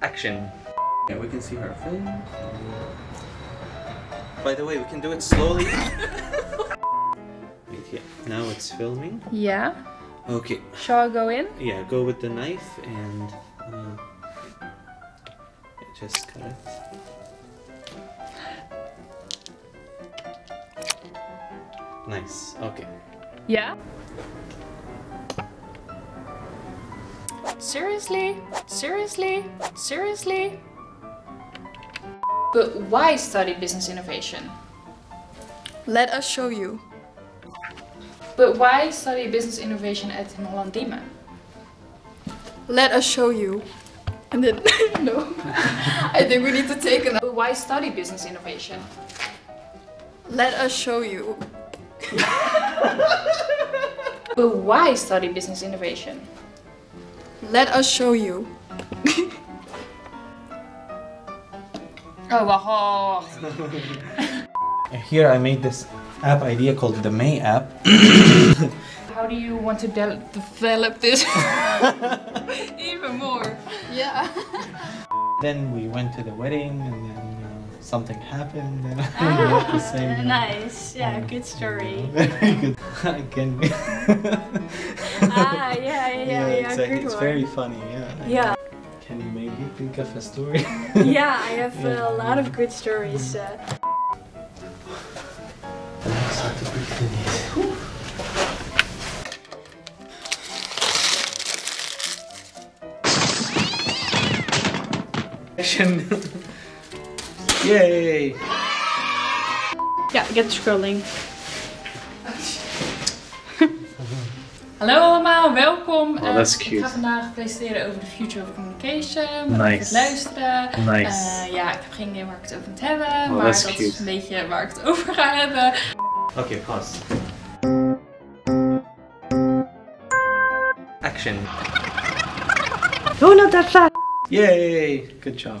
Action. Yeah, we can see her face. By the way, we can do it slowly. Wait here. Now it's filming. Yeah. Okay. Shall I go in? Yeah, go with the knife and uh, just cut it. Nice. Okay. Yeah. Seriously? Seriously? Seriously? But why study business innovation? Let us show you. But why study business innovation at Holland Diemen? Let us show you. And then, no. I think we need to take an. But why study business innovation? Let us show you. But why study business innovation? Let us show you. Oh, wacht, wacht. Here I made this app idea called the May app. How do you want to de- develop this even more? Yeah. then we went to the wedding and then something happened and we have to say. uh, nice. Yeah, good story. Very good. Again. ah, yeah, yeah, yeah, yeah, it's, it's very funny, yeah. Yeah, Can you maybe think of a story? yeah, I have uh, a lot of good stories. Uh, Action! Yay! yeah, get scrolling. Hallo allemaal, welkom. Oh, Eh, dat is Ik cute. ga vandaag presenteren over de Future of Communication. Nice. Het luisteren. Nice. Eh, ja, ik heb geen idee waar ik het over moet hebben. Oh, maar dat is cute. een beetje waar ik het over ga hebben. Okay, pause. Action. Oh, not that fast. Yay! Good job.